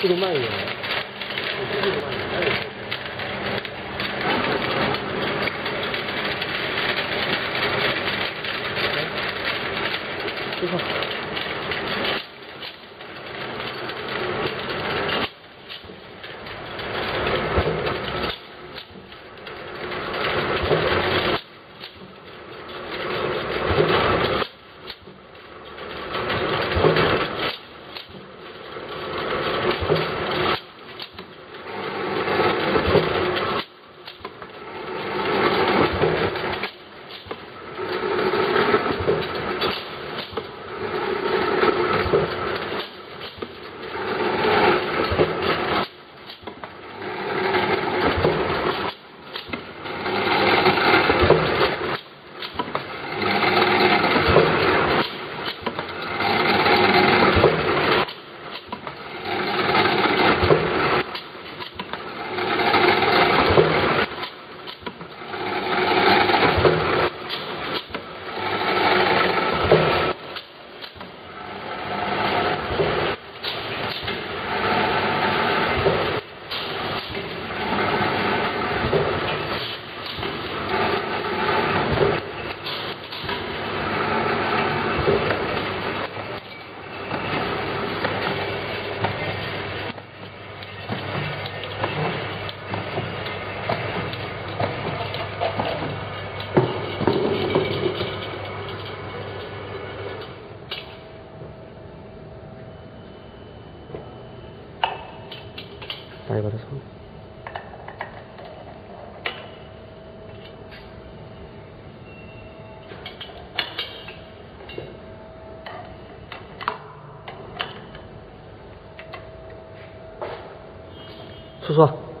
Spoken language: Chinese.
速度慢一点，你速度慢一点，慢一点。知道。打一把的手。叔叔。